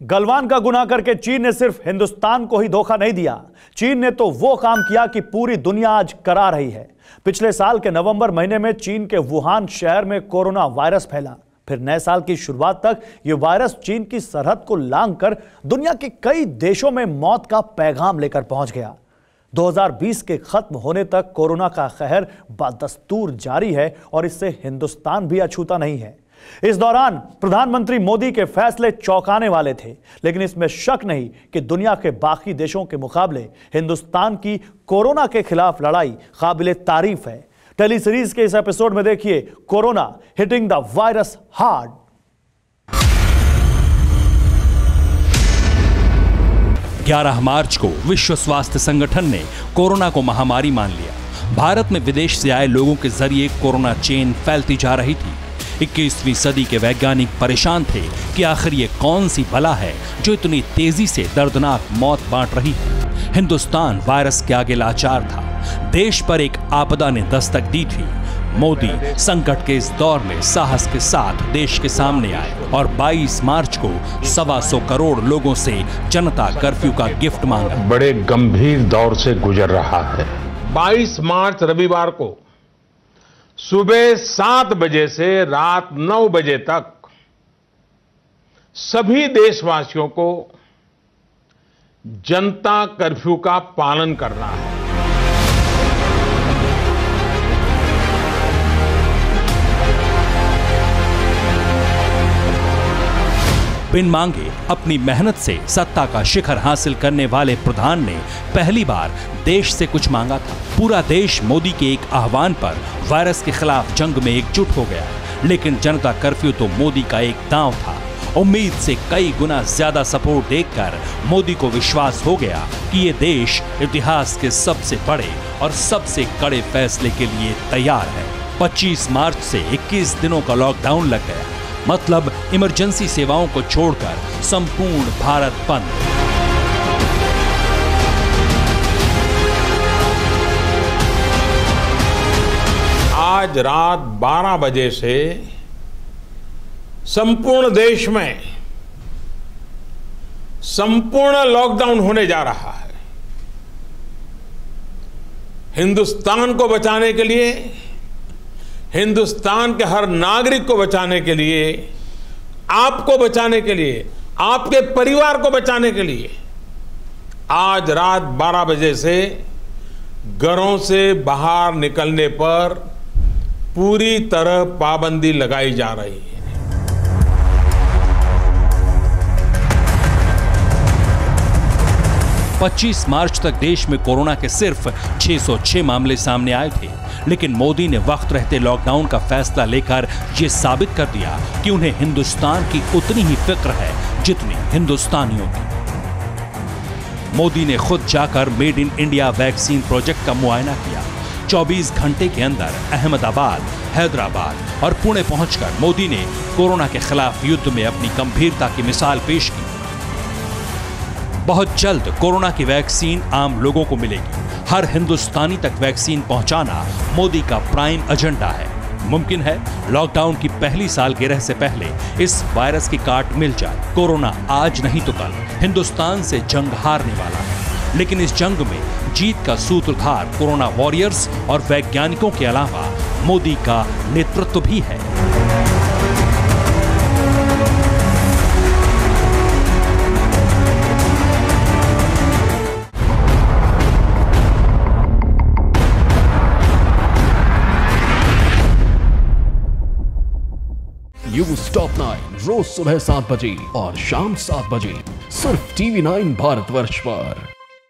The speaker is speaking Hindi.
गलवान का गुना करके चीन ने सिर्फ़ हिंदुस्तान को ही धोखा नहीं दिया। चीन ने तो वो काम किया कि पूरी दुनिया आज करा रही है। पिछले साल के नवंबर महीने में चीन के वुहान शहर में कोरोना वायरस फैला। फिर नए साल की शुरुआत तक यह वायरस चीन की सरहद को लांग कर दुनिया के कई देशों में मौत का पैगाम लेकर पहुँच गया। 2020 के खत्म होने तक कोरोना का कहर बदस्तूर जारी है और इससे हिंदुस्तान भी अछूता नहीं है। इस दौरान प्रधानमंत्री मोदी के फैसले चौंकाने वाले थे, लेकिन इसमें शक नहीं कि दुनिया के बाकी देशों के मुकाबले हिंदुस्तान की कोरोना के खिलाफ लड़ाई काबिल तारीफ़ है। टेली सीरीज़ के इस एपिसोड में देखिए corona hitting the virus hard. 11 March को विश्व स्वास्थ्य संगठन ने कोरोना को महामारी मान लिया। भारत में विदेश से आए लोगों के ज़रिए कोरोना चेन फैलती जा रही थी। 21वीं सदी के वैज्ञानिक परेशान थे कि आखिर ये कौन सी बला है जो इतनी तेज़ी से दर्दनाक मौत बांट रही है। हिंदुस्तान वायरस के आगे लाचार था। देश पर एक आपदा ने दस्तक दी थी। मोदी संकट के इस दौर में साहस के साथ देश के सामने आए और 22 मार्च को सवा सौ करोड़ लोगों से जनता कर्फ्यू का गिफ्ट मांगा। बड़े गंभीर दौर से गुजर रहा है। 22 मार्च रविवार को सुबह सात बजे से रात नौ बजे तक सभी देशवासियों को जनता कर्फ्यू का पालन करना है। बिन मांगे। अपनी मेहनत से सत्ता का शिखर हासिल करने वाले प्रधान ने पहली बार देश से कुछ मांगा था। पूरा देश मोदी के एक आह्वान पर वायरस के खिलाफ जंग में एकजुट हो गया। लेकिन जनता कर्फ्यू तो मोदी का एक दांव था। उम्मीद से कई गुना ज़्यादा सपोर्ट देखकर मोदी को विश्वास हो गया कि ये देश इतिहास के सबसे बड़े और सबसे कड़े फैसले के लिए तैयार है। 25 मार्च से 21 दिनों का लॉकडाउन लग गया। मतलब इमरजेंसी सेवाओं को छोड़कर संपूर्ण भारत बंद। आज रात 12 बजे से संपूर्ण देश में संपूर्ण लॉकडाउन होने जा रहा है। हिंदुस्तान को बचाने के लिए हिंदुस्तान के हर नागरिक को बचाने के लिए, आपको बचाने के लिए, आपके परिवार को बचाने के लिए, आज रात 12 बजे से घरों से बाहर निकलने पर पूरी तरह पाबंदी लगाई जा रही है। 25 मार्च तक देश में कोरोना के सिर्फ़ 606 मामले सामने आए थे। लेकिन मोदी ने वक्त रहते लॉकडाउन का फैसला लेकर यह साबित कर दिया कि उन्हें हिंदुस्तान की उतनी ही फ़िक्र है जितनी हिंदुस्तानियों की। मोदी ने खुद जाकर made in India vaccine project का मुआयना किया। 24 घंटे के अंदर अहमदाबाद, हैदराबाद और पुणे पहुंचकर मोदी ने कोरोना के खिलाफ युद्ध में अपनी गंभीरता की मिसाल पेश की। बहुत जल्द कोरोना की वैक्सीन आम लोगों को मिलेगी। हर हिंदुस्तानी तक वैक्सीन पहुंचाना मोदी का प्राइम एजेंडा है। मुमकिन है लॉकडाउन की पहली सालगिरह से पहले इस वायरस की काट मिल जाए। कोरोना आज नहीं तो कल। हिंदुस्तान से जंग हारने वाला है। लेकिन इस जंग में जीत का सूत्रधार कोरोना वॉरियर्स और वैज्ञानिकों के अलावा मोदी का नेतृत्व भी है। न्यूज़ टॉप नाइन रोज सुबह सात बजे और शाम सात बजे, सिर्फ़ टीवी नाइन भारतवर्ष पर।